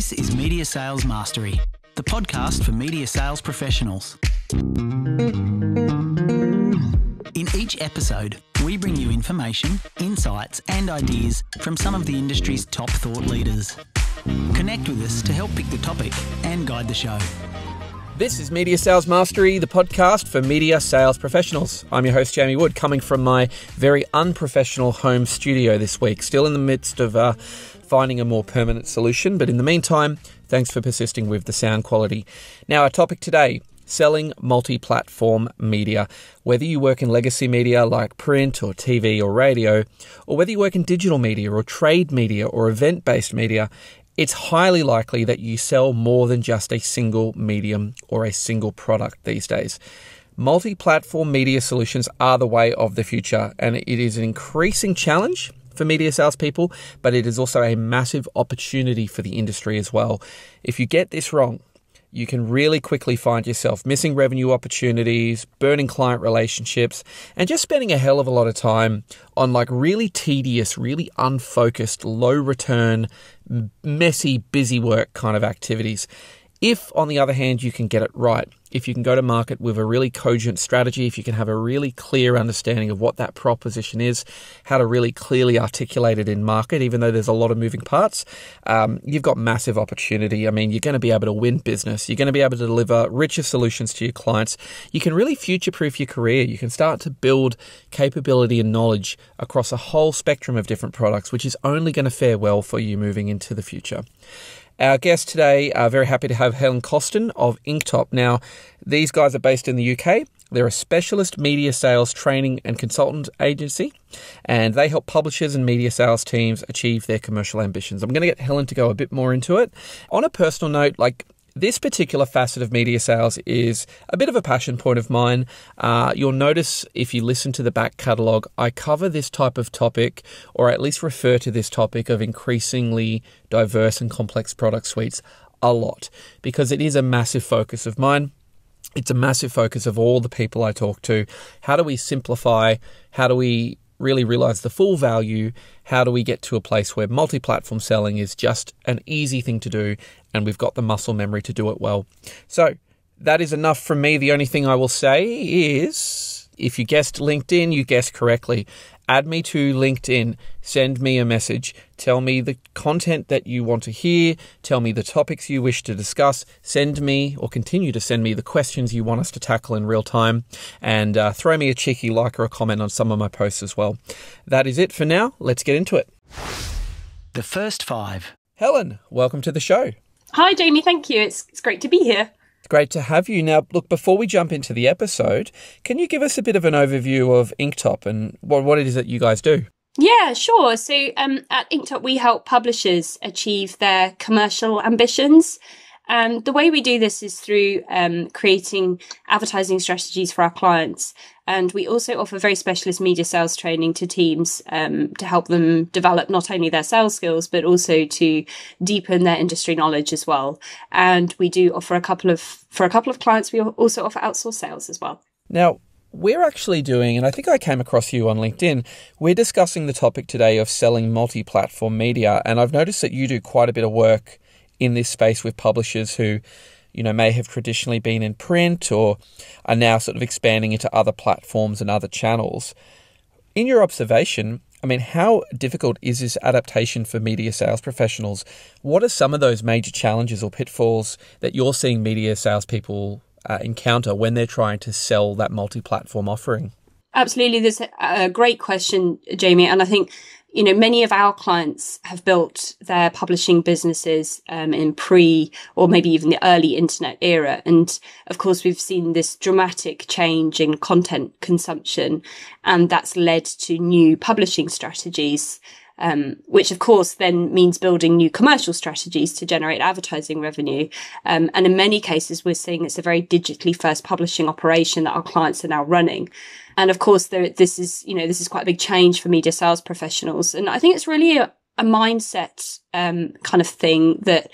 This is Media Sales Mastery, the podcast for media sales professionals. In each episode, we bring you information, insights, and ideas from some of the industry's top thought leaders. Connect with us to help pick the topic and guide the show. This is Media Sales Mastery, the podcast for media sales professionals. I'm your host, Jamie Wood, coming from my very unprofessional home studio this week, still in the midst of uh, finding a more permanent solution. But in the meantime, thanks for persisting with the sound quality. Now, our topic today selling multi platform media. Whether you work in legacy media like print or TV or radio, or whether you work in digital media or trade media or event based media, it's highly likely that you sell more than just a single medium or a single product these days. Multi platform media solutions are the way of the future, and it is an increasing challenge for media salespeople, but it is also a massive opportunity for the industry as well. If you get this wrong, you can really quickly find yourself missing revenue opportunities, burning client relationships, and just spending a hell of a lot of time on like really tedious, really unfocused, low return, messy, busy work kind of activities. If, on the other hand, you can get it right, if you can go to market with a really cogent strategy, if you can have a really clear understanding of what that proposition is, how to really clearly articulate it in market, even though there's a lot of moving parts, um, you've got massive opportunity. I mean, you're going to be able to win business. You're going to be able to deliver richer solutions to your clients. You can really future proof your career. You can start to build capability and knowledge across a whole spectrum of different products, which is only going to fare well for you moving into the future. Our guest today, uh, very happy to have Helen Coston of Inktop. Now, these guys are based in the UK. They're a specialist media sales training and consultant agency, and they help publishers and media sales teams achieve their commercial ambitions. I'm going to get Helen to go a bit more into it. On a personal note, like this particular facet of media sales is a bit of a passion point of mine. Uh, you'll notice if you listen to the back catalogue, I cover this type of topic, or at least refer to this topic of increasingly diverse and complex product suites a lot, because it is a massive focus of mine. It's a massive focus of all the people I talk to. How do we simplify? How do we really realize the full value? How do we get to a place where multi platform selling is just an easy thing to do and we've got the muscle memory to do it well? So, that is enough from me. The only thing I will say is if you guessed LinkedIn, you guessed correctly add me to LinkedIn, send me a message, tell me the content that you want to hear, tell me the topics you wish to discuss, send me or continue to send me the questions you want us to tackle in real time, and uh, throw me a cheeky like or a comment on some of my posts as well. That is it for now. Let's get into it. The first five. Helen, welcome to the show. Hi, Jamie. Thank you. It's, it's great to be here. Great to have you. Now, look, before we jump into the episode, can you give us a bit of an overview of Inktop and what, what it is that you guys do? Yeah, sure. So um, at Inktop, we help publishers achieve their commercial ambitions. And the way we do this is through um, creating advertising strategies for our clients. And we also offer very specialist media sales training to teams um, to help them develop not only their sales skills, but also to deepen their industry knowledge as well. And we do offer a couple of, for a couple of clients, we also offer outsourced sales as well. Now, we're actually doing, and I think I came across you on LinkedIn, we're discussing the topic today of selling multi platform media. And I've noticed that you do quite a bit of work in this space with publishers who, you know, may have traditionally been in print or are now sort of expanding into other platforms and other channels. In your observation, I mean, how difficult is this adaptation for media sales professionals? What are some of those major challenges or pitfalls that you're seeing media salespeople uh, encounter when they're trying to sell that multi platform offering? Absolutely. There's a great question, Jamie. And I think you know, many of our clients have built their publishing businesses um, in pre or maybe even the early internet era. And of course, we've seen this dramatic change in content consumption, and that's led to new publishing strategies. Um, which of course then means building new commercial strategies to generate advertising revenue. Um, and in many cases, we're seeing it's a very digitally first publishing operation that our clients are now running. And of course, there, this is, you know, this is quite a big change for media sales professionals. And I think it's really a, a mindset, um, kind of thing that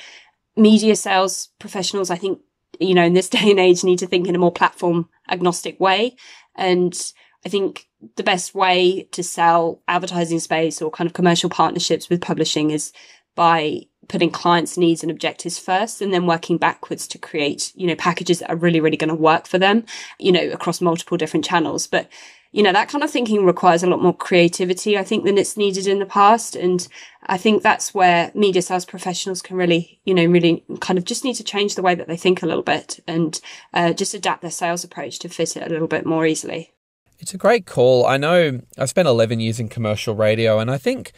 media sales professionals, I think, you know, in this day and age need to think in a more platform agnostic way. And I think the best way to sell advertising space or kind of commercial partnerships with publishing is by putting clients' needs and objectives first and then working backwards to create, you know, packages that are really, really going to work for them, you know, across multiple different channels. But, you know, that kind of thinking requires a lot more creativity, I think, than it's needed in the past. And I think that's where media sales professionals can really, you know, really kind of just need to change the way that they think a little bit and uh, just adapt their sales approach to fit it a little bit more easily. It's a great call. I know I spent 11 years in commercial radio, and I think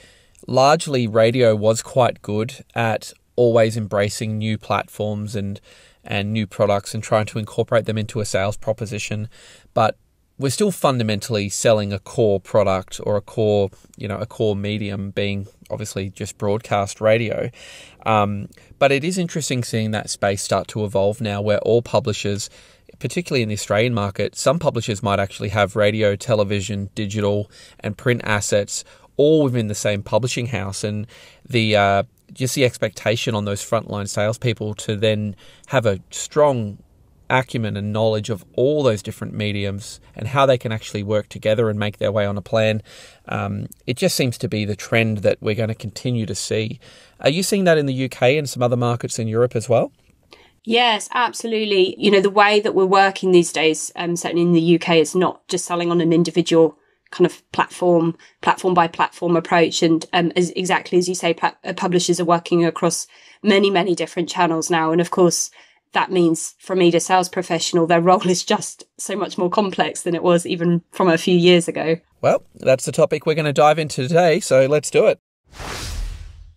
largely radio was quite good at always embracing new platforms and and new products and trying to incorporate them into a sales proposition but we're still fundamentally selling a core product or a core you know a core medium being obviously just broadcast radio um, but it is interesting seeing that space start to evolve now where all publishers particularly in the Australian market, some publishers might actually have radio, television, digital, and print assets all within the same publishing house, and the uh, just the expectation on those frontline salespeople to then have a strong acumen and knowledge of all those different mediums and how they can actually work together and make their way on a plan. Um, it just seems to be the trend that we're going to continue to see. Are you seeing that in the UK and some other markets in Europe as well? Yes, absolutely. You know, the way that we're working these days, um, certainly in the UK, is not just selling on an individual kind of platform, platform by platform approach. And um, as exactly as you say, pla- uh, publishers are working across many, many different channels now. And of course, that means for a media sales professional, their role is just so much more complex than it was even from a few years ago. Well, that's the topic we're going to dive into today. So let's do it.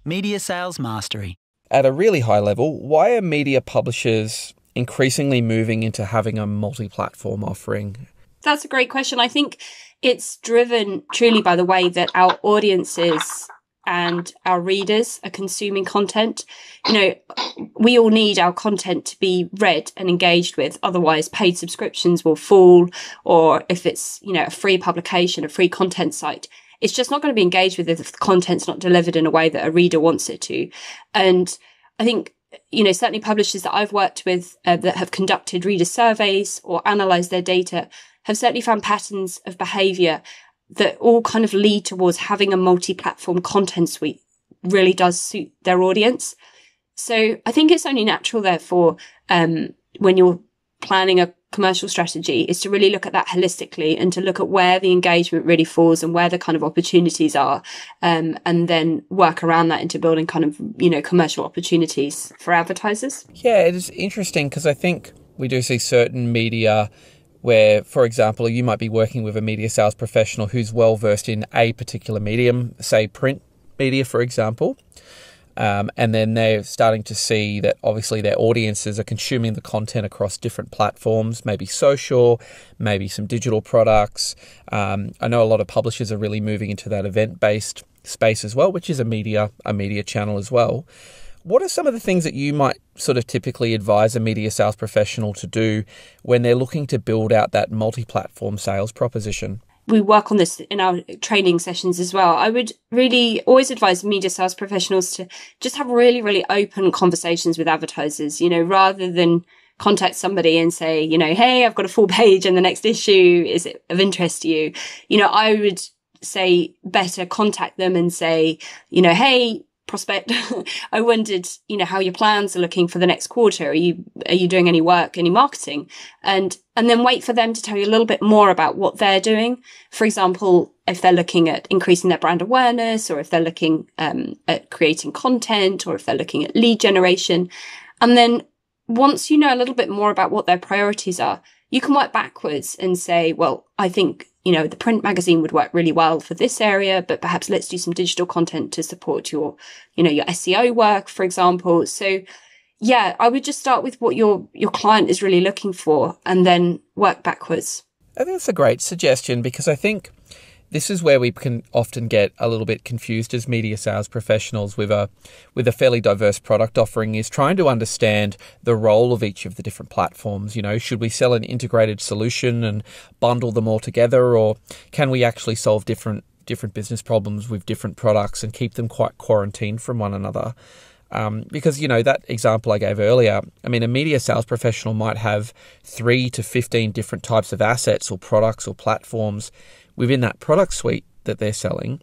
Media Sales Mastery. At a really high level, why are media publishers increasingly moving into having a multi platform offering? That's a great question. I think it's driven truly by the way that our audiences and our readers are consuming content. You know, we all need our content to be read and engaged with. Otherwise, paid subscriptions will fall. Or if it's, you know, a free publication, a free content site, it's just not going to be engaged with if the content's not delivered in a way that a reader wants it to. And I think you know, certainly publishers that I've worked with uh, that have conducted reader surveys or analyzed their data have certainly found patterns of behavior that all kind of lead towards having a multi-platform content suite really does suit their audience. So I think it's only natural, therefore, um, when you're planning a commercial strategy is to really look at that holistically and to look at where the engagement really falls and where the kind of opportunities are um, and then work around that into building kind of you know commercial opportunities for advertisers yeah it is interesting because i think we do see certain media where, for example, you might be working with a media sales professional who's well versed in a particular medium, say print media, for example. Um, and then they're starting to see that obviously their audiences are consuming the content across different platforms, maybe social, maybe some digital products. Um, I know a lot of publishers are really moving into that event based space as well, which is a media a media channel as well. What are some of the things that you might sort of typically advise a media sales professional to do when they're looking to build out that multi platform sales proposition? We work on this in our training sessions as well. I would really always advise media sales professionals to just have really, really open conversations with advertisers, you know, rather than contact somebody and say, you know, hey, I've got a full page and the next issue. Is it of interest to you? You know, I would say better contact them and say, you know, hey, prospect. I wondered, you know, how your plans are looking for the next quarter. Are you are you doing any work, any marketing? And and then wait for them to tell you a little bit more about what they're doing. For example, if they're looking at increasing their brand awareness, or if they're looking um, at creating content, or if they're looking at lead generation, and then once you know a little bit more about what their priorities are, you can work backwards and say, well, I think you know, the print magazine would work really well for this area, but perhaps let's do some digital content to support your, you know, your SEO work, for example. So yeah, I would just start with what your, your client is really looking for and then work backwards. I think that's a great suggestion because I think this is where we can often get a little bit confused as media sales professionals with a with a fairly diverse product offering is trying to understand the role of each of the different platforms you know should we sell an integrated solution and bundle them all together or can we actually solve different different business problems with different products and keep them quite quarantined from one another um, because you know that example I gave earlier. I mean, a media sales professional might have three to fifteen different types of assets or products or platforms within that product suite that they're selling.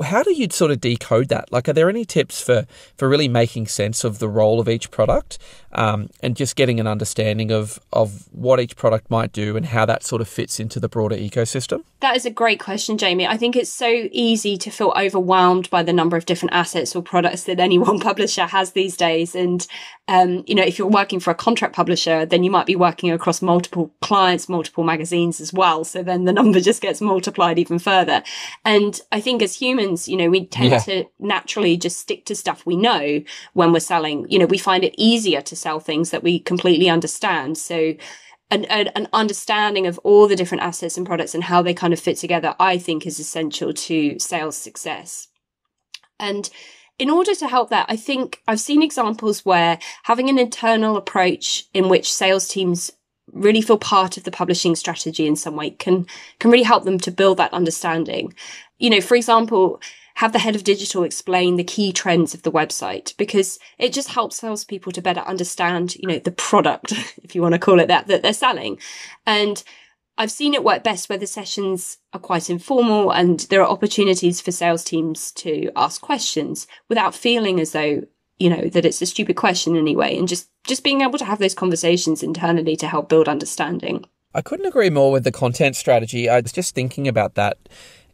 how do you sort of decode that? Like, are there any tips for, for really making sense of the role of each product um, and just getting an understanding of, of what each product might do and how that sort of fits into the broader ecosystem? That is a great question, Jamie. I think it's so easy to feel overwhelmed by the number of different assets or products that any one publisher has these days. And, um, you know, if you're working for a contract publisher, then you might be working across multiple clients, multiple magazines as well. So then the number just gets multiplied even further. And I think as humans, you know, we tend yeah. to naturally just stick to stuff we know when we're selling. You know, we find it easier to sell things that we completely understand. So, an, an, understanding of all the different assets and products and how they kind of fit together, I think is essential to sales success. And in order to help that, I think I've seen examples where having an internal approach in which sales teams really feel part of the publishing strategy in some way can, can really help them to build that understanding. You know, for example, have the head of digital explain the key trends of the website because it just helps salespeople to better understand, you know, the product, if you want to call it that, that they're selling. And I've seen it work best where the sessions are quite informal and there are opportunities for sales teams to ask questions without feeling as though, you know, that it's a stupid question anyway and just, just being able to have those conversations internally to help build understanding. I couldn't agree more with the content strategy. I was just thinking about that.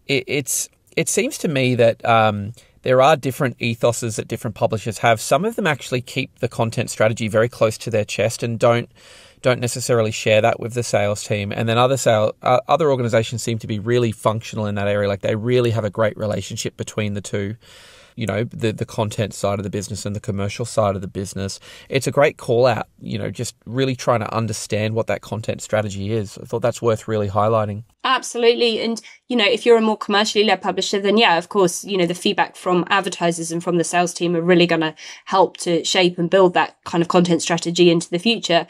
It, it's it seems to me that um, there are different ethoses that different publishers have. Some of them actually keep the content strategy very close to their chest and don't don't necessarily share that with the sales team. And then other sale, uh, other organizations seem to be really functional in that area. Like they really have a great relationship between the two you know, the, the content side of the business and the commercial side of the business. It's a great call out, you know, just really trying to understand what that content strategy is. I thought that's worth really highlighting. Absolutely. And, you know, if you're a more commercially led publisher, then yeah, of course, you know, the feedback from advertisers and from the sales team are really going to help to shape and build that kind of content strategy into the future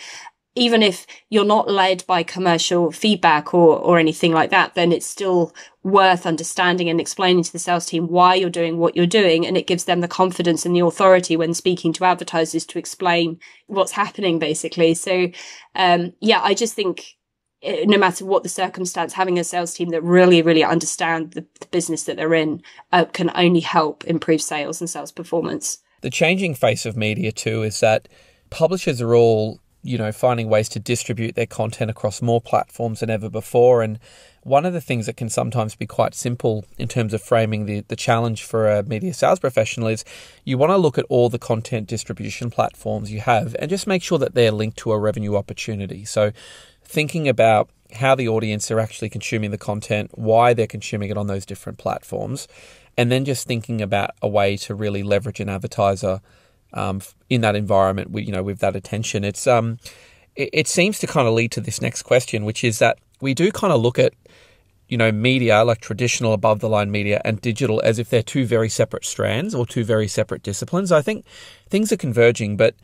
even if you're not led by commercial feedback or, or anything like that, then it's still worth understanding and explaining to the sales team why you're doing what you're doing. And it gives them the confidence and the authority when speaking to advertisers to explain what's happening, basically. So, um, yeah, I just think eh, no matter what the circumstance, having a sales team that really, really understand the, the business that they're in uh, can only help improve sales and sales performance. The changing face of media too is that publishers are all you know, finding ways to distribute their content across more platforms than ever before. And one of the things that can sometimes be quite simple in terms of framing the, the challenge for a media sales professional is you want to look at all the content distribution platforms you have and just make sure that they're linked to a revenue opportunity. So thinking about how the audience are actually consuming the content, why they're consuming it on those different platforms, and then just thinking about a way to really leverage an advertiser um, in that environment, with, you know, with that attention. It's um, it, it seems to kind of lead to this next question, which is that we do kind of look at you know, media, like traditional above the line media, and digital as if they're two very separate strands or two very separate disciplines. I think things are converging, but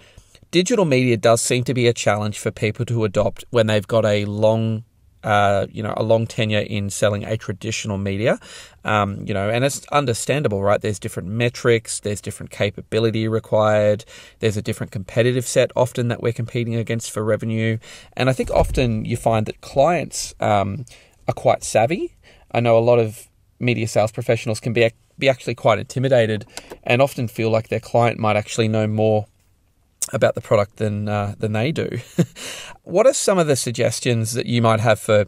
digital media does seem to be a challenge for people to adopt when they've got a long uh, you know, a long tenure in selling a traditional media, um, you know, and it's understandable, right? There's different metrics, there's different capability required, there's a different competitive set often that we're competing against for revenue, and I think often you find that clients um, are quite savvy. I know a lot of media sales professionals can be be actually quite intimidated and often feel like their client might actually know more about the product than uh, than they do. what are some of the suggestions that you might have for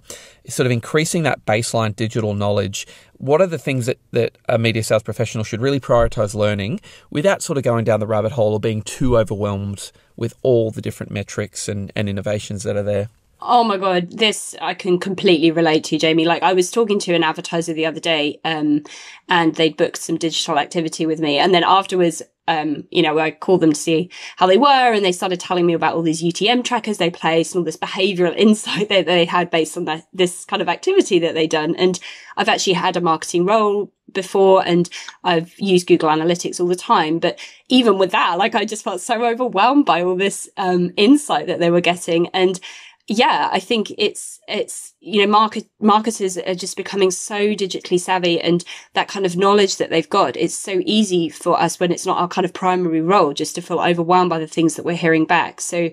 sort of increasing that baseline digital knowledge? What are the things that, that a media sales professional should really prioritize learning without sort of going down the rabbit hole or being too overwhelmed with all the different metrics and, and innovations that are there? Oh my god, this I can completely relate to, Jamie. Like I was talking to an advertiser the other day, um, and they'd booked some digital activity with me, and then afterwards, um, you know, I called them to see how they were, and they started telling me about all these UTM trackers they placed and all this behavioral insight that they had based on this kind of activity that they'd done. And I've actually had a marketing role before and I've used Google Analytics all the time. But even with that, like I just felt so overwhelmed by all this um, insight that they were getting. And yeah, I think it's, it's, you know, market, marketers are just becoming so digitally savvy and that kind of knowledge that they've got. It's so easy for us when it's not our kind of primary role just to feel overwhelmed by the things that we're hearing back. So,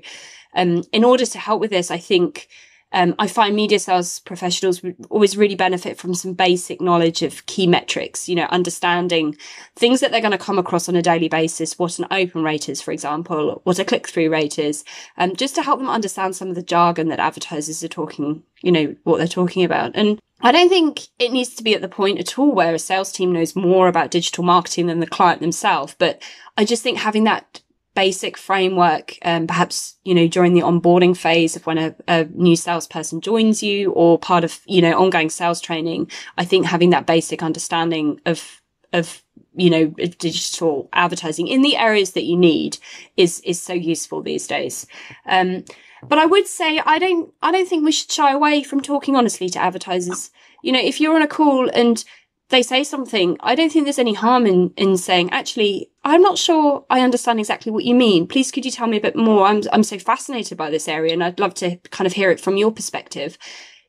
um, in order to help with this, I think, um, I find media sales professionals would always really benefit from some basic knowledge of key metrics, you know, understanding things that they're going to come across on a daily basis, what an open rate is, for example, what a click through rate is, um, just to help them understand some of the jargon that advertisers are talking, you know, what they're talking about. And I don't think it needs to be at the point at all where a sales team knows more about digital marketing than the client themselves. But I just think having that basic framework, um, perhaps, you know, during the onboarding phase of when a, a new salesperson joins you or part of, you know, ongoing sales training, I think having that basic understanding of, of, you know, digital advertising in the areas that you need is, is so useful these days. Um, but I would say I don't, I don't think we should shy away from talking honestly to advertisers. You know, if you're on a call and they say something, I don't think there's any harm in, in saying, actually, I'm not sure I understand exactly what you mean. Please, could you tell me a bit more? I'm, I'm so fascinated by this area and I'd love to kind of hear it from your perspective.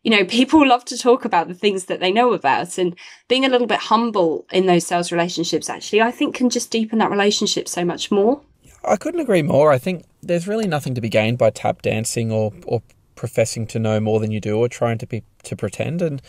You know, people love to talk about the things that they know about and being a little bit humble in those sales relationships, actually, I think can just deepen that relationship so much more. I couldn't agree more. I think there's really nothing to be gained by tap dancing or, or professing to know more than you do or trying to be to pretend and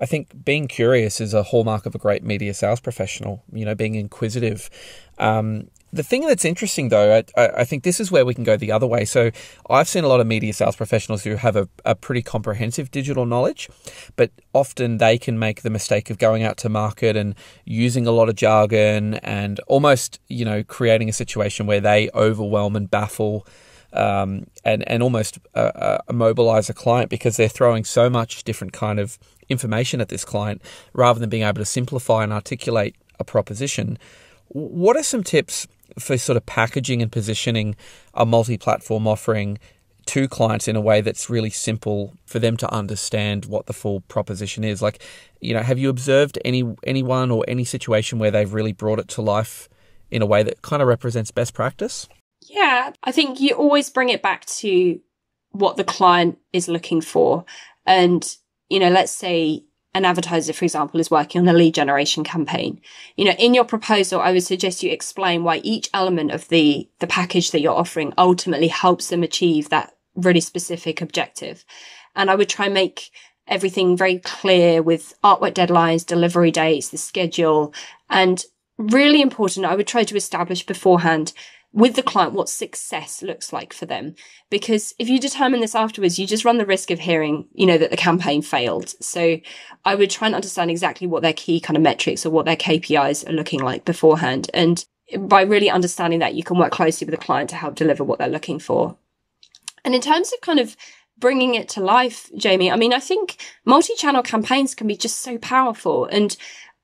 I think being curious is a hallmark of a great media sales professional, you know, being inquisitive. Um, the thing that's interesting, though, I, I, think this is where we can go the other way. So, I've seen a lot of media sales professionals who have a, a pretty comprehensive digital knowledge, but often they can make the mistake of going out to market and using a lot of jargon and almost, you know, creating a situation where they overwhelm and baffle um, and and almost uh, uh, immobilize a client because they're throwing so much different kind of information at this client rather than being able to simplify and articulate a proposition. What are some tips for sort of packaging and positioning a multi-platform offering to clients in a way that's really simple for them to understand what the full proposition is? Like, you know, have you observed any anyone or any situation where they've really brought it to life in a way that kind of represents best practice? Yeah, I think you always bring it back to what the client is looking for. And, you know, let's say an advertiser, for example, is working on a lead generation campaign. You know, in your proposal, I would suggest you explain why each element of the, the package that you're offering ultimately helps them achieve that really specific objective. And I would try and make everything very clear with artwork deadlines, delivery dates, the schedule, and really important. I would try to establish beforehand with the client what success looks like for them. Because if you determine this afterwards, you just run the risk of hearing, you know, that the campaign failed. So I would try and understand exactly what their key kind of metrics or what their KPIs are looking like beforehand. And by really understanding that, you can work closely with the client to help deliver what they're looking for. And in terms of kind of bringing it to life, Jamie, I mean, I think multi-channel campaigns can be just so powerful. And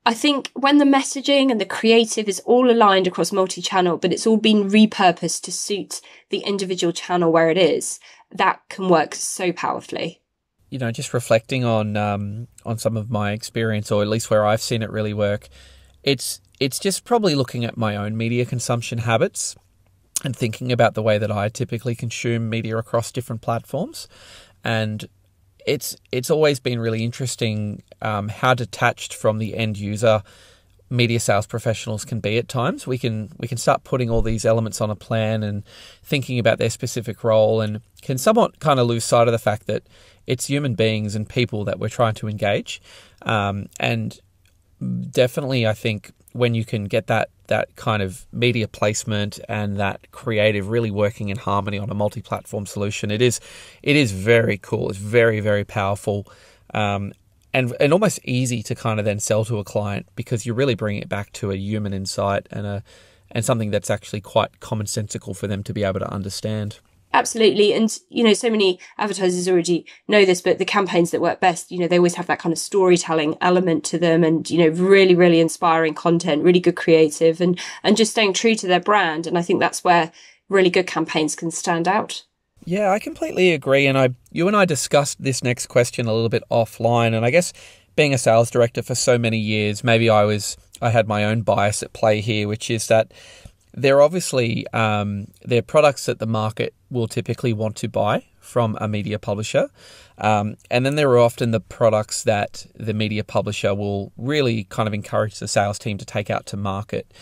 I think when the messaging and the creative is all aligned across multi channel, but it's all been repurposed to suit the individual channel where it is, that can work so powerfully. You know, just reflecting on um, on some of my experience, or at least where I've seen it really work, it's it's just probably looking at my own media consumption habits and thinking about the way that I typically consume media across different platforms, and it's it's always been really interesting um, how detached from the end user media sales professionals can be at times. We can we can start putting all these elements on a plan and thinking about their specific role, and can somewhat kind of lose sight of the fact that it's human beings and people that we're trying to engage. Um, and definitely, I think when you can get that that kind of media placement and that creative really working in harmony on a multi-platform solution, it is it is very cool. It's very very powerful. Um, and, and almost easy to kind of then sell to a client because you're really bringing it back to a human insight and a and something that's actually quite commonsensical for them to be able to understand. Absolutely. And, you know, so many advertisers already know this, but the campaigns that work best, you know, they always have that kind of storytelling element to them and, you know, really, really inspiring content, really good creative and, and just staying true to their brand. And I think that's where really good campaigns can stand out. Yeah, I completely agree. And I, you and I discussed this next question a little bit offline. And I guess being a sales director for so many years, maybe I was, I had my own bias at play here, which is that they're obviously um, they're products that the market will typically want to buy from a media publisher, um, and then there are often the products that the media publisher will really kind of encourage the sales team to take out to market.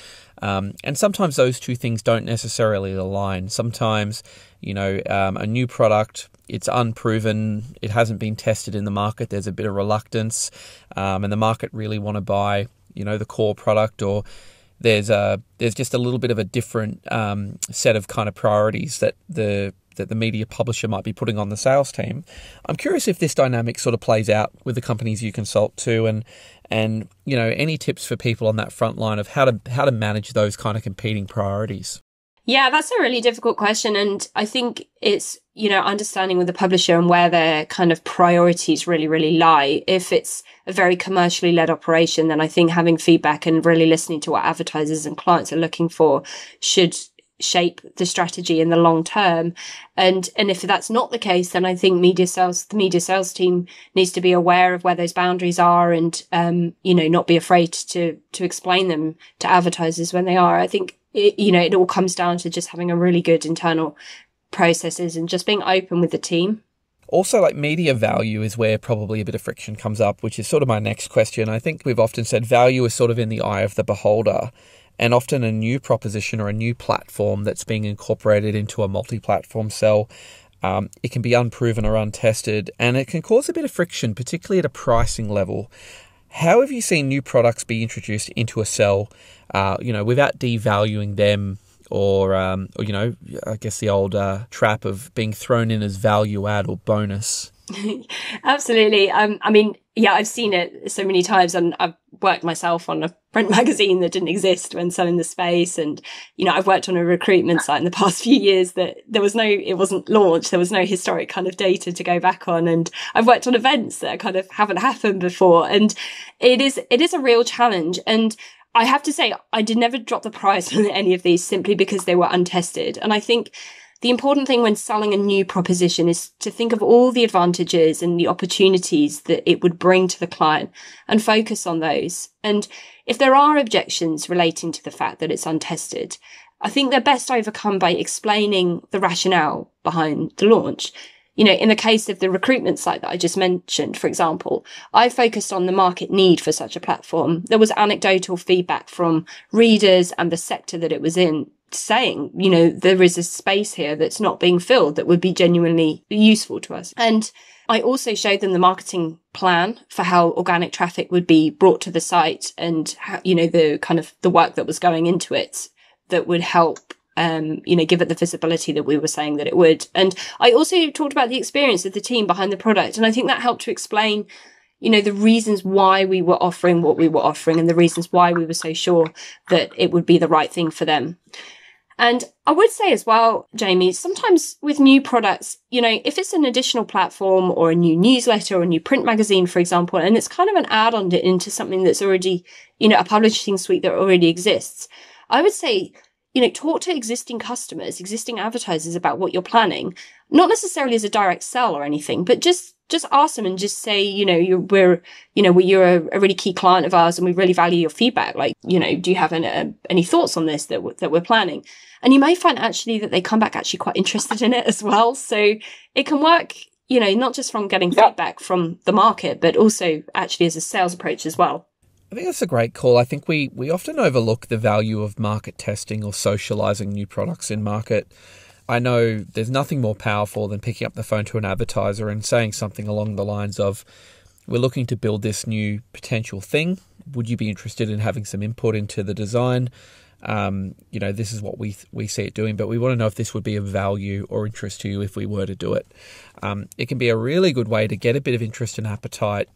Um, and sometimes those two things don't necessarily align. Sometimes, you know, um, a new product. It's unproven. It hasn't been tested in the market. There's a bit of reluctance, um, and the market really want to buy, you know, the core product, or there's a there's just a little bit of a different um, set of kind of priorities that the that the media publisher might be putting on the sales team. I'm curious if this dynamic sort of plays out with the companies you consult to, and and you know any tips for people on that front line of how to how to manage those kind of competing priorities. Yeah, that's a really difficult question. And I think it's, you know, understanding with the publisher and where their kind of priorities really, really lie. If it's a very commercially led operation, then I think having feedback and really listening to what advertisers and clients are looking for should shape the strategy in the long term. And, and if that's not the case, then I think media sales, the media sales team needs to be aware of where those boundaries are and, um, you know, not be afraid to, to explain them to advertisers when they are. I think, it, you know, it all comes down to just having a really good internal processes and just being open with the team. Also, like media value is where probably a bit of friction comes up, which is sort of my next question. I think we've often said value is sort of in the eye of the beholder and often a new proposition or a new platform that's being incorporated into a multi platform sell. Um, it can be unproven or untested, and it can cause a bit of friction, particularly at a pricing level. How have you seen new products be introduced into a sell, uh, you know, without devaluing them, or, um, or you know, I guess the old uh, trap of being thrown in as value add or bonus? Absolutely. Um, I mean, yeah, I've seen it so many times and I've worked myself on a print magazine that didn't exist when selling the space. And, you know, I've worked on a recruitment site in the past few years that there was no, it wasn't launched. There was no historic kind of data to go back on. And I've worked on events that kind of haven't happened before. And it is, it is a real challenge. And I have to say, I did never drop the price on any of these simply because they were untested. And I think the important thing when selling a new proposition is to think of all the advantages and the opportunities that it would bring to the client and focus on those. And if there are objections relating to the fact that it's untested, I think they're best overcome by explaining the rationale behind the launch. You know, in the case of the recruitment site that I just mentioned, for example, I focused on the market need for such a platform. There was anecdotal feedback from readers and the sector that it was in saying, you know, there is a space here that's not being filled that would be genuinely useful to us. And I also showed them the marketing plan for how organic traffic would be brought to the site and how, you know, the kind of the work that was going into it that would help um, you know, give it the visibility that we were saying that it would. And I also talked about the experience of the team behind the product. And I think that helped to explain, you know, the reasons why we were offering what we were offering and the reasons why we were so sure that it would be the right thing for them. And I would say as well, Jamie, sometimes with new products, you know, if it's an additional platform or a new newsletter or a new print magazine, for example, and it's kind of an add on into something that's already, you know, a publishing suite that already exists, I would say, you know, talk to existing customers, existing advertisers about what you're planning, not necessarily as a direct sell or anything, but just just ask them and just say, you know, you're, we're, you know, you're a, a, really key client of ours and we really value your feedback. Like, you know, do you have any, uh, any thoughts on this that, w- that we're planning? And you may find actually that they come back actually quite interested in it as well. So it can work, you know, not just from getting yeah. feedback from the market, but also actually as a sales approach as well. I think that's a great call. I think we, we often overlook the value of market testing or socializing new products in market. I know there's nothing more powerful than picking up the phone to an advertiser and saying something along the lines of, We're looking to build this new potential thing. Would you be interested in having some input into the design? Um, you know, this is what we we see it doing, but we want to know if this would be of value or interest to you if we were to do it. Um, it can be a really good way to get a bit of interest and appetite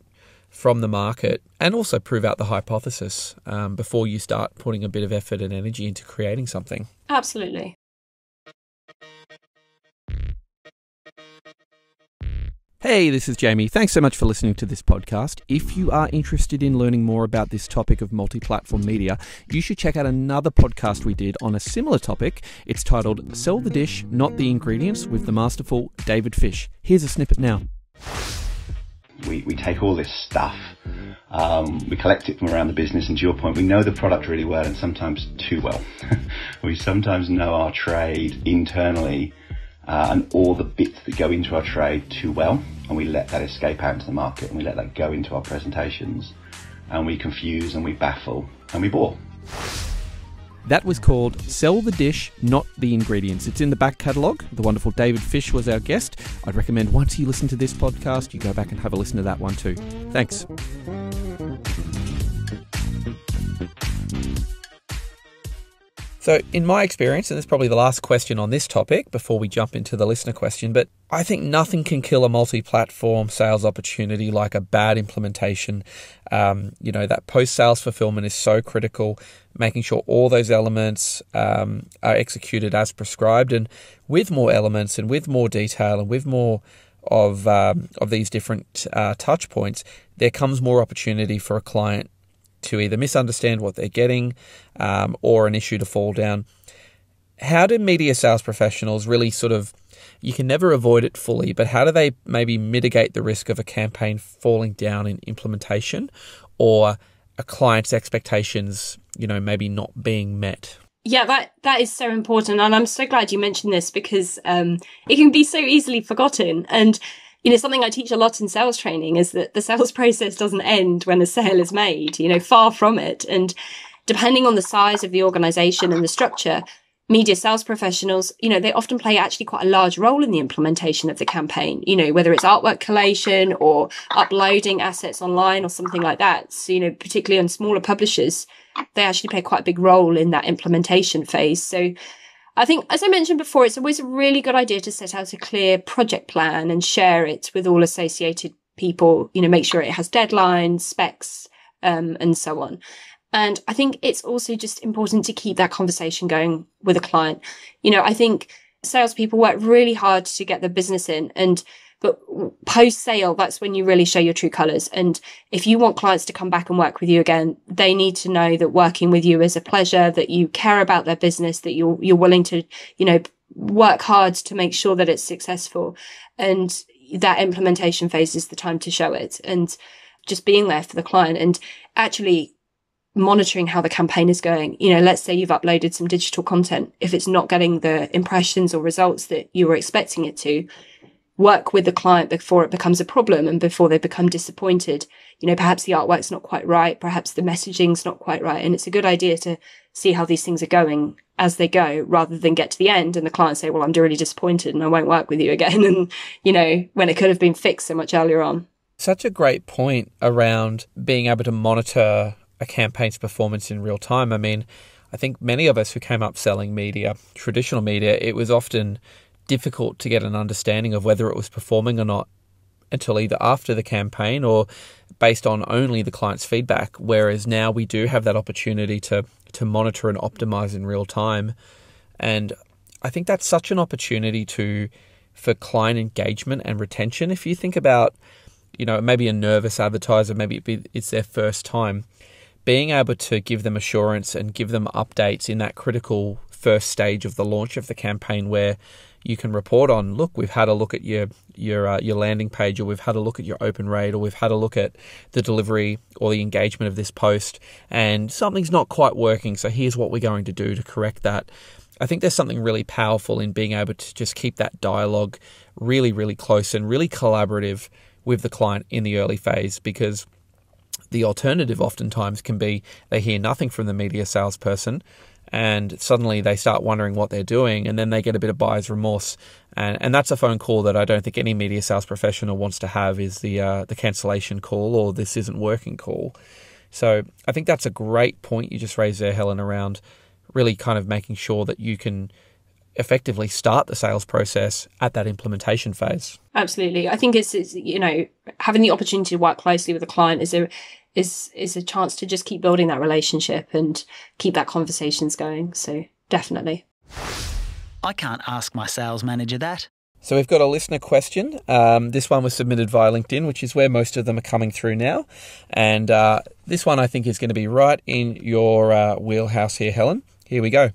from the market and also prove out the hypothesis um, before you start putting a bit of effort and energy into creating something. Absolutely. Hey, this is Jamie. Thanks so much for listening to this podcast. If you are interested in learning more about this topic of multi platform media, you should check out another podcast we did on a similar topic. It's titled Sell the Dish, Not the Ingredients with the masterful David Fish. Here's a snippet now. We, we take all this stuff, um, we collect it from around the business, and to your point, we know the product really well and sometimes too well. we sometimes know our trade internally uh, and all the bits that go into our trade too well, and we let that escape out into the market, and we let that go into our presentations, and we confuse and we baffle and we bore. That was called Sell the Dish, Not the Ingredients. It's in the back catalogue. The wonderful David Fish was our guest. I'd recommend once you listen to this podcast, you go back and have a listen to that one too. Thanks. So, in my experience, and this is probably the last question on this topic before we jump into the listener question, but I think nothing can kill a multi platform sales opportunity like a bad implementation. Um, you know, that post sales fulfillment is so critical, making sure all those elements um, are executed as prescribed and with more elements and with more detail and with more of, um, of these different uh, touch points, there comes more opportunity for a client to either misunderstand what they're getting um, or an issue to fall down. How do media sales professionals really sort of, you can never avoid it fully, but how do they maybe mitigate the risk of a campaign falling down in implementation or a client's expectations, you know, maybe not being met? Yeah, that that is so important, and I'm so glad you mentioned this because um, it can be so easily forgotten. And you know, something I teach a lot in sales training is that the sales process doesn't end when the sale is made, you know, far from it. And depending on the size of the organization and the structure, media sales professionals, you know, they often play actually quite a large role in the implementation of the campaign, you know, whether it's artwork collation or uploading assets online or something like that. So, you know, particularly on smaller publishers, they actually play quite a big role in that implementation phase. So I think, as I mentioned before, it's always a really good idea to set out a clear project plan and share it with all associated people. You know, make sure it has deadlines, specs, um, and so on. And I think it's also just important to keep that conversation going with a client. You know, I think salespeople work really hard to get the business in and but post sale, that's when you really show your true colors. And if you want clients to come back and work with you again, they need to know that working with you is a pleasure, that you care about their business, that you're, you're willing to, you know, work hard to make sure that it's successful. And that implementation phase is the time to show it and just being there for the client and actually monitoring how the campaign is going. You know, let's say you've uploaded some digital content. If it's not getting the impressions or results that you were expecting it to, work with the client before it becomes a problem and before they become disappointed. You know, perhaps the artwork's not quite right, perhaps the messaging's not quite right. And it's a good idea to see how these things are going as they go rather than get to the end and the client say, well, I'm really disappointed and I won't work with you again. And, you know, when it could have been fixed so much earlier on. Such a great point around being able to monitor a campaign's performance in real time. I mean, I think many of us who came up selling media, traditional media, it was often difficult to get an understanding of whether it was performing or not until either after the campaign or based on only the client's feedback. Whereas now we do have that opportunity to to monitor and optimize in real time, and I think that's such an opportunity to for client engagement and retention. If you think about, you know, maybe a nervous advertiser, maybe it's their first time, being able to give them assurance and give them updates in that critical first stage of the launch of the campaign where you can report on look we've had a look at your your uh, your landing page or we've had a look at your open rate or we've had a look at the delivery or the engagement of this post and something's not quite working so here's what we're going to do to correct that. I think there's something really powerful in being able to just keep that dialogue really really close and really collaborative with the client in the early phase because the alternative oftentimes can be they hear nothing from the media salesperson and suddenly they start wondering what they're doing and then they get a bit of buyer's remorse. And and that's a phone call that I don't think any media sales professional wants to have is the uh, the cancellation call or this isn't working call. So I think that's a great point you just raised there Helen around really kind of making sure that you can effectively start the sales process at that implementation phase. Absolutely. I think it's, it's you know having the opportunity to work closely with a client is a is is a chance to just keep building that relationship and keep that conversations going. So definitely. I can't ask my sales manager that. So we've got a listener question. Um, this one was submitted via LinkedIn, which is where most of them are coming through now. And uh, this one I think is going to be right in your uh, wheelhouse here, Helen. Here we go.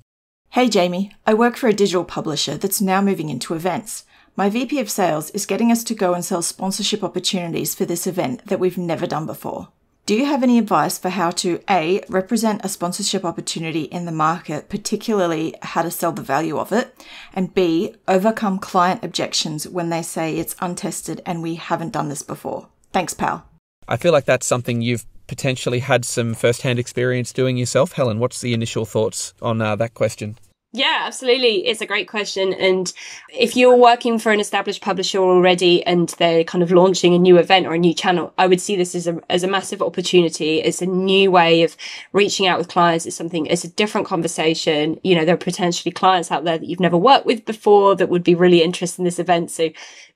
Hey Jamie, I work for a digital publisher that's now moving into events. My VP of sales is getting us to go and sell sponsorship opportunities for this event that we've never done before. Do you have any advice for how to A, represent a sponsorship opportunity in the market, particularly how to sell the value of it, and B, overcome client objections when they say it's untested and we haven't done this before? Thanks, pal. I feel like that's something you've potentially had some first-hand experience doing yourself. Helen, what's the initial thoughts on uh, that question? Yeah, absolutely. It's a great question. And if you're working for an established publisher already and they're kind of launching a new event or a new channel, I would see this as a, as a massive opportunity. It's a new way of reaching out with clients. It's something, it's a different conversation. You know, there are potentially clients out there that you've never worked with before that would be really interested in this event. So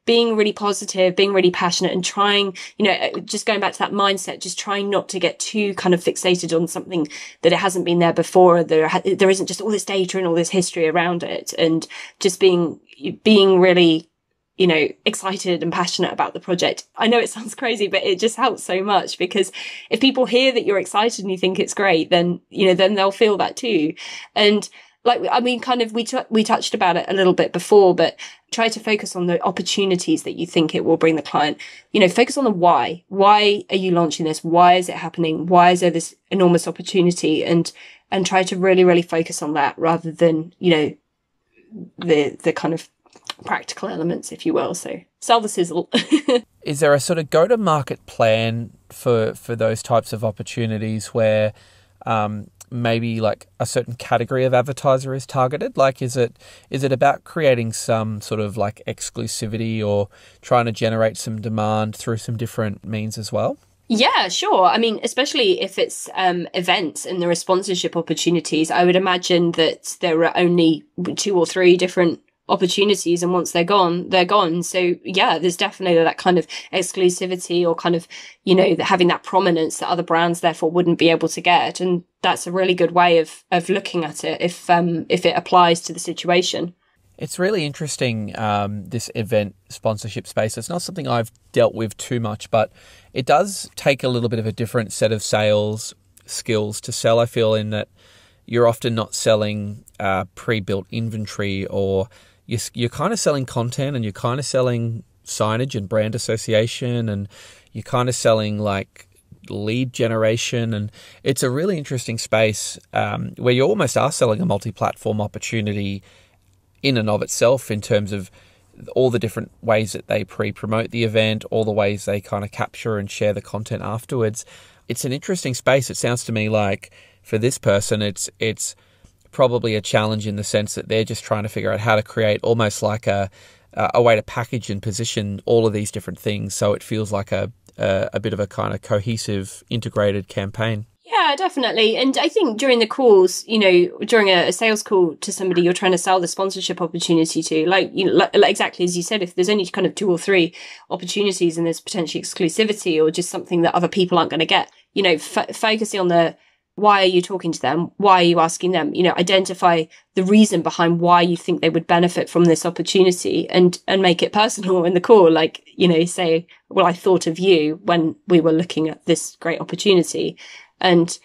being really positive, being really passionate and trying, you know, uh, just going back to that mindset, just trying not to get too kind of fixated on something that it hasn't been there before. There, there isn't just all this data and all this history around it and just being, being really you know, excited and passionate about the project. I know it sounds crazy, but it just helps so much because if people hear that you're excited and you think it's great, then, you know, then they'll feel that too. And like I mean, kind of we t- we touched about it a little bit before, but try to focus on the opportunities that you think it will bring the client. You know, focus on the why. Why are you launching this? Why is it happening? Why is there this enormous opportunity? And and try to really really focus on that rather than you know the the kind of practical elements, if you will. So sell the sizzle. is there a sort of go to market plan for for those types of opportunities where um, maybe like a certain category of advertiser is targeted? Like, is it is it about creating some sort of like exclusivity or trying to generate some demand through some different means as well? Yeah, sure. I mean, especially if it's um, events and there are sponsorship opportunities, I would imagine that there are only two or three different opportunities and once they're gone they're gone so yeah there's definitely that kind of exclusivity or kind of you know having that prominence that other brands therefore wouldn't be able to get and that's a really good way of of looking at it if um if it applies to the situation it's really interesting um, this event sponsorship space. It's not something I've dealt with too much, but it does take a little bit of a different set of sales skills to sell. I feel in that you're often not selling uh, pre-built inventory or you're, you're kind of selling content and you're kind of selling signage and brand association and you're kind of selling like lead generation and it's a really interesting space um, where you almost are selling a multi-platform opportunity in and of itself in terms of all the different ways that they pre-promote the event all the ways they kind of capture and share the content afterwards. It's an interesting space. It sounds to me like for this person it's it's probably a challenge in the sense that they're just trying to figure out how to create almost like a a way to package and position all of these different things so it feels like a a, a bit of a kind of cohesive, integrated campaign. Yeah, definitely. And I think during the calls, you know, during a, a, sales call to somebody you're trying to sell the sponsorship opportunity to, like, you know, like, like exactly as you said, if there's only kind of two or three opportunities and there's potentially exclusivity or just something that other people aren't going to get, you know, f- focusing on the why are you talking to them? Why are you asking them? You know, identify the reason behind why you think they would benefit from this opportunity and, and make it personal in the call. Like, you know, say, well, I thought of you when we were looking at this great opportunity and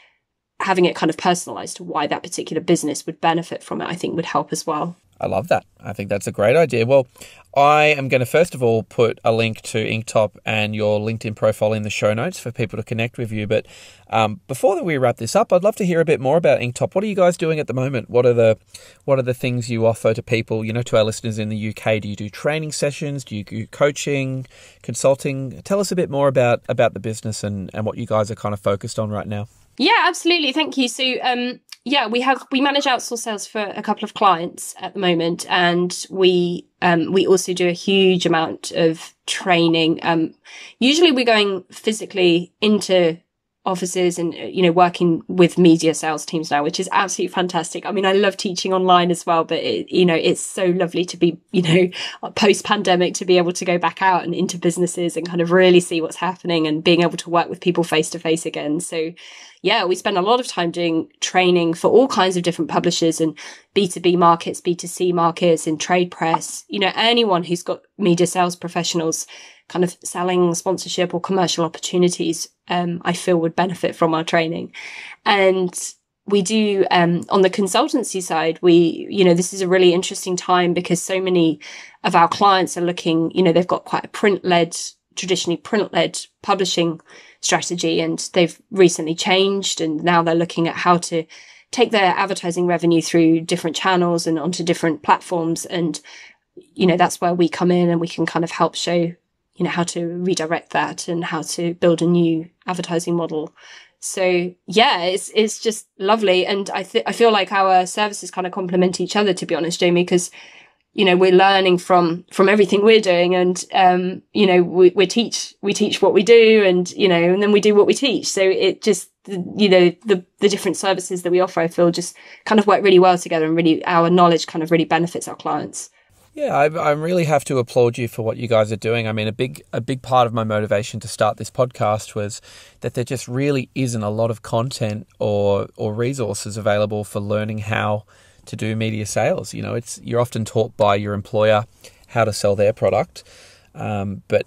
having it kind of personalized to why that particular business would benefit from it, I think would help as well. I love that. I think that's a great idea. Well, I am going to first of all put a link to Inktop and your LinkedIn profile in the show notes for people to connect with you. But um, before we wrap this up, I'd love to hear a bit more about Inktop. What are you guys doing at the moment? What are the what are the things you offer to people? You know, to our listeners in the UK, do you do training sessions? Do you do coaching, consulting? Tell us a bit more about about the business and and what you guys are kind of focused on right now. Yeah, absolutely. Thank you. So, um, yeah, we have we manage outsource sales for a couple of clients at the moment, and we um, we also do a huge amount of training. Um, usually, we're going physically into offices and uh, you know working with media sales teams now which is absolutely fantastic. I mean i love teaching online as well but it, you know it's so lovely to be you know post pandemic to be able to go back out and into businesses and kind of really see what's happening and being able to work with people face to face again. So yeah we spend a lot of time doing training for all kinds of different publishers and b2b markets b2c markets in trade press. You know anyone who's got media sales professionals kind of selling sponsorship or commercial opportunities, um, I feel would benefit from our training. And we do um, on the consultancy side we you know this is a really interesting time because so many of our clients are looking you know they've got quite a print led traditionally print led publishing strategy and they've recently changed and now they're looking at how to take their advertising revenue through different channels and onto different platforms and you know that's where we come in and we can kind of help show you know, how to redirect that and how to build a new advertising model. So yeah, it's it's just lovely, and I th- I feel like our services kind of complement each other. To be honest, Jamie, because you know we're learning from from everything we're doing, and um, you know we we teach we teach what we do, and you know, and then we do what we teach. So it just you know the the different services that we offer, I feel just kind of work really well together, and really our knowledge kind of really benefits our clients. Yeah, I, I really have to applaud you for what you guys are doing. I mean, a big a big part of my motivation to start this podcast was that there just really isn't a lot of content or or resources available for learning how to do media sales. You know, it's you're often taught by your employer how to sell their product, um, but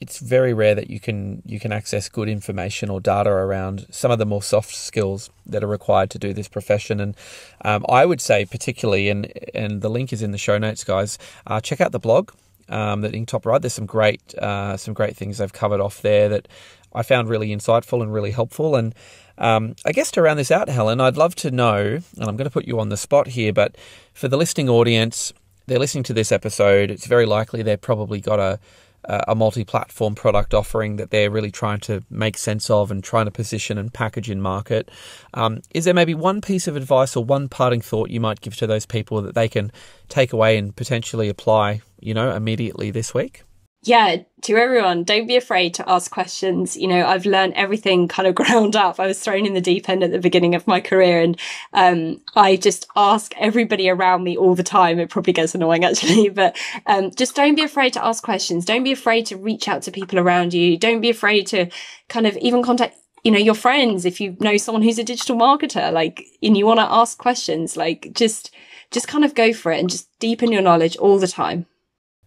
it's very rare that you can you can access good information or data around some of the more soft skills that are required to do this profession. And um, I would say particularly, and and the link is in the show notes, guys. Uh, check out the blog um, that Top Right. There's some great uh, some great things they've covered off there that I found really insightful and really helpful. And um, I guess to round this out, Helen, I'd love to know, and I'm going to put you on the spot here, but for the listening audience, they're listening to this episode. It's very likely they've probably got a a multi-platform product offering that they're really trying to make sense of and trying to position and package in market. Um, is there maybe one piece of advice or one parting thought you might give to those people that they can take away and potentially apply, you know, immediately this week? Yeah, to everyone, don't be afraid to ask questions. You know, I've learned everything kind of ground up. I was thrown in the deep end at the beginning of my career and, um, I just ask everybody around me all the time. It probably gets annoying actually, but, um, just don't be afraid to ask questions. Don't be afraid to reach out to people around you. Don't be afraid to kind of even contact you know, your friends, if you know someone who's a digital marketer, like, and you want to ask questions, like, just, just kind of go for it and just deepen your knowledge all the time.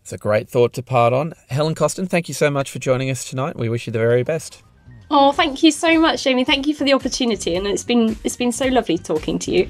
It's a great thought to part on. Helen Coston, thank you so much for joining us tonight. We wish you the very best. Oh, thank you so much, Jamie. Thank you for the opportunity, and it's been it's been so lovely talking to you.